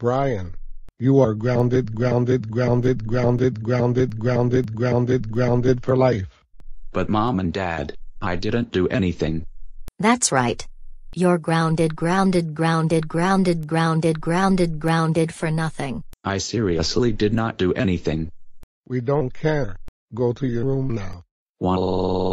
Brian. You are grounded, grounded, grounded, grounded, grounded, grounded, grounded, grounded for life. But mom and dad, I didn't do anything. That's right. You're grounded, grounded, grounded, grounded, grounded, grounded, grounded for nothing. I seriously did not do anything. We don't care. Go to your room now. Whoa.